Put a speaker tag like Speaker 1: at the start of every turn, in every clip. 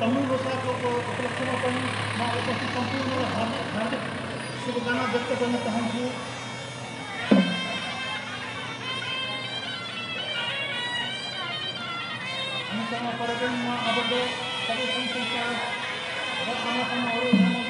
Speaker 1: तमिल भाषा को उपलक्ष्य में उपस्थित संपूर्ण हार्दिक हार्दिक शुभकामना व्यक्त करना चाहिए चाहन्छु पर्यटन में आबद्ध सभी सङ्घ संस्था र आमा आमाहरू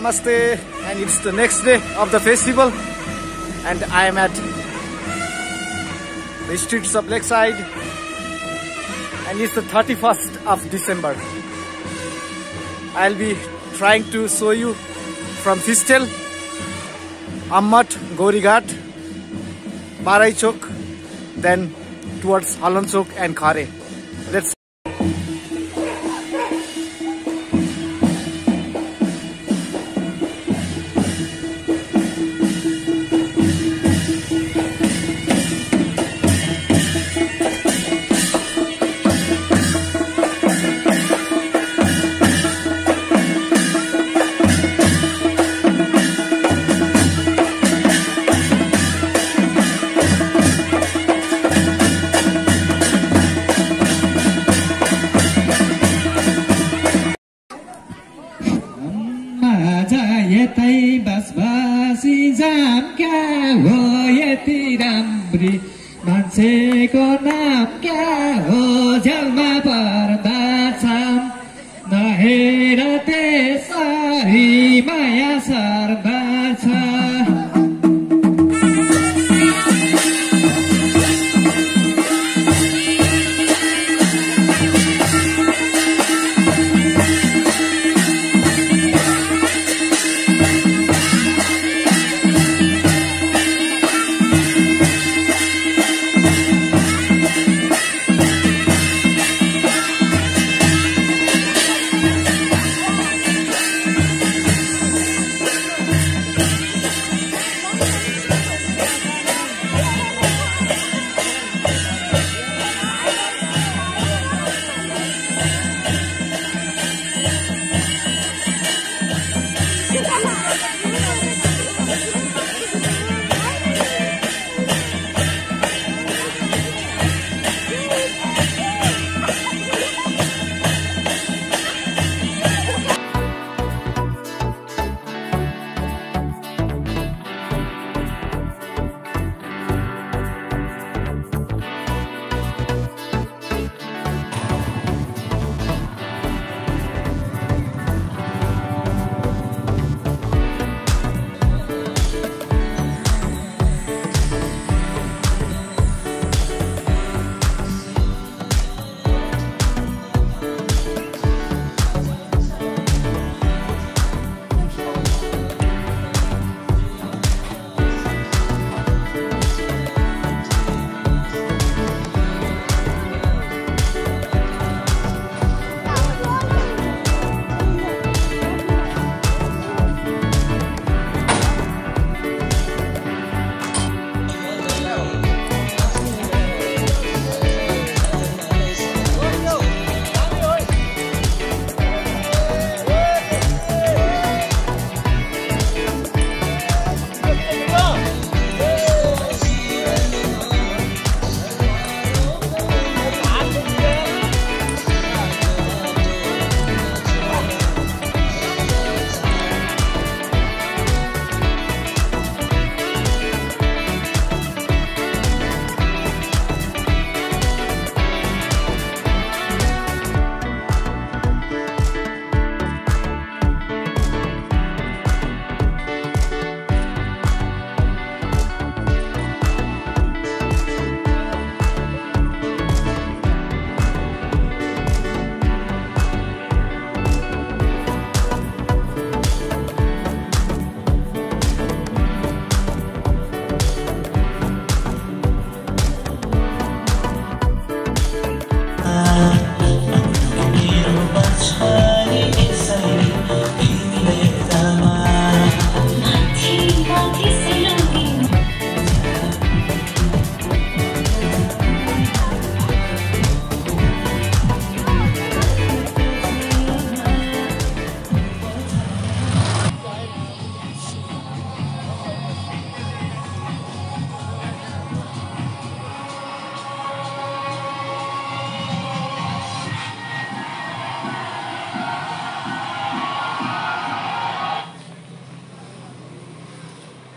Speaker 2: Namaste, and it's the next day of the festival, and I am at the streets of Lakeside, and it's the 31st of December. I'll be trying to show you from Fistel, Ammat, Gaurighat, Barai Chok, then towards Halan Chok and Khare.
Speaker 3: नाम क्या हो झ्यालमा पर्दा छाम नहेर त्यसरी माया सर्दा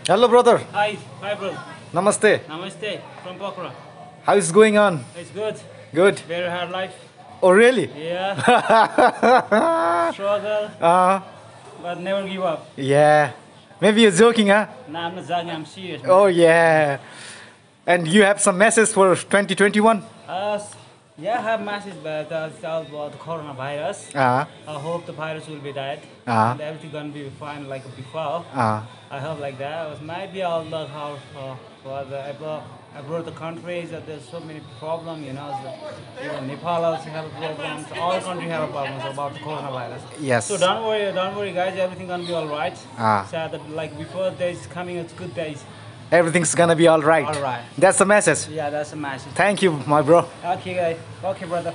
Speaker 2: Hello, brother.
Speaker 4: Hi, hi bro.
Speaker 2: Namaste.
Speaker 4: Namaste from Pokhara.
Speaker 2: How is going on?
Speaker 4: It's good.
Speaker 2: Good.
Speaker 4: Very hard life.
Speaker 2: Oh, really?
Speaker 4: Yeah. Struggle.
Speaker 2: Uh,
Speaker 4: but never give up.
Speaker 2: Yeah. Maybe you're joking, huh?
Speaker 4: No, I'm not joking. I'm serious. man.
Speaker 2: Oh, yeah. And you have some message for 2021?
Speaker 4: Uh, yeah, I have message, but uh, about the coronavirus.
Speaker 2: Uh,
Speaker 4: I hope the virus will be dead
Speaker 2: Ah.
Speaker 4: and everything gonna be fine like before.
Speaker 2: uh,
Speaker 4: I hope like that. It was maybe all the how uh, for the abroad, abroad the countries that there's so many problems. You know, so even Nepal also have problems. All countries have problems about the coronavirus.
Speaker 2: yes.
Speaker 4: So don't worry, don't worry, guys. Everything gonna be all right.
Speaker 2: Ah.
Speaker 4: So that like before days coming, it's good days.
Speaker 2: Everything's gonna be all right.
Speaker 4: All right.
Speaker 2: That's the message.
Speaker 4: Yeah, that's the message.
Speaker 2: Thank you, my bro.
Speaker 4: Okay, guys. Okay, brother.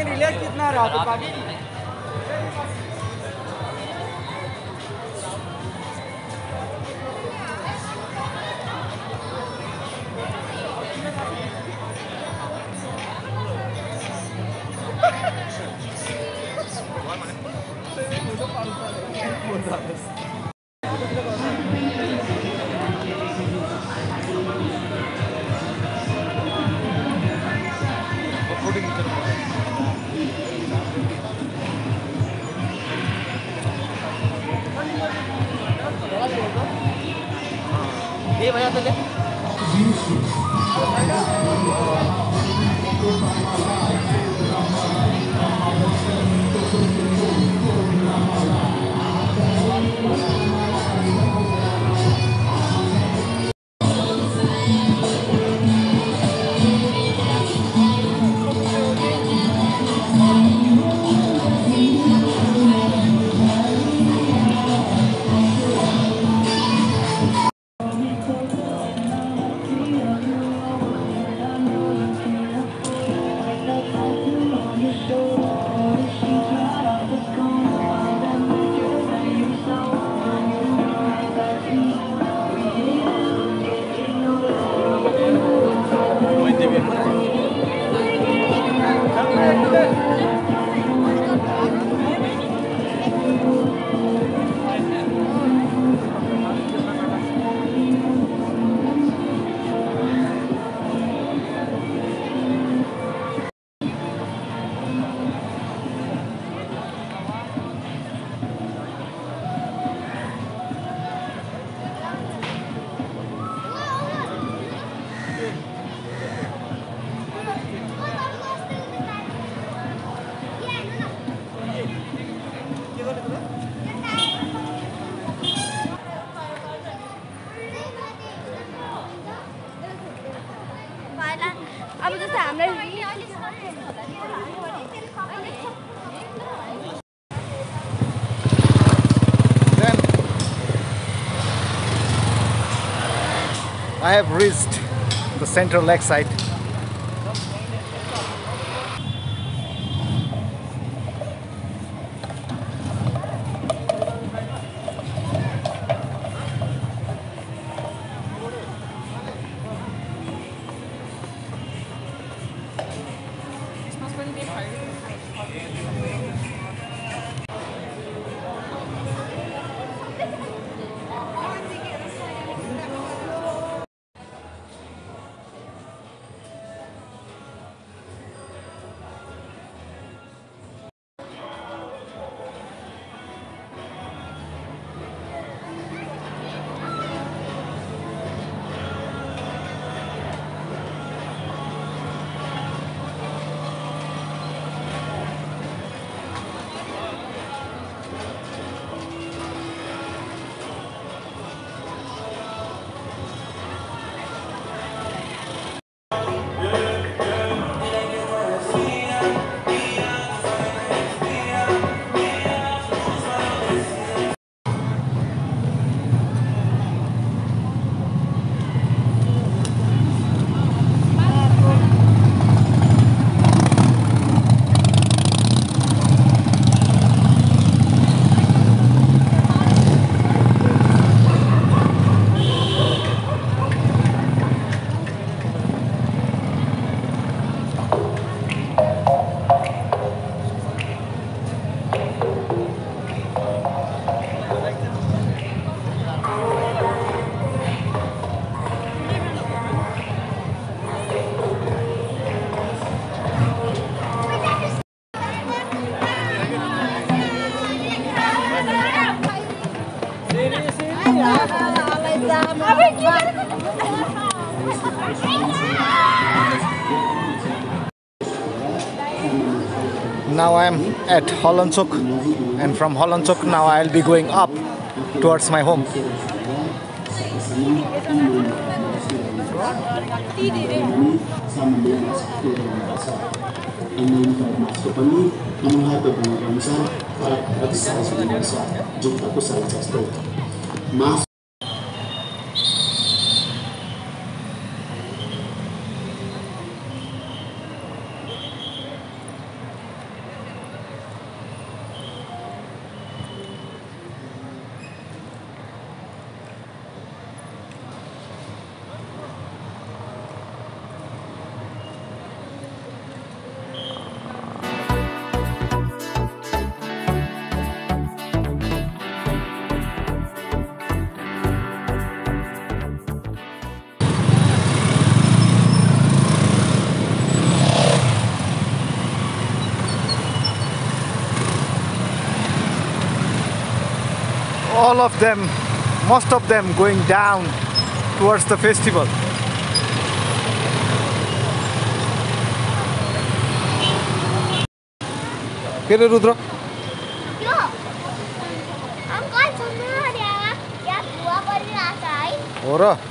Speaker 2: लेकिन relax कितना रहा तो I have reached the central lake
Speaker 5: I am at Halan Chok and from Halan Chok now I'll be going up towards my home. All of them, most of them going down towards the festival. के रे रुद्र हो र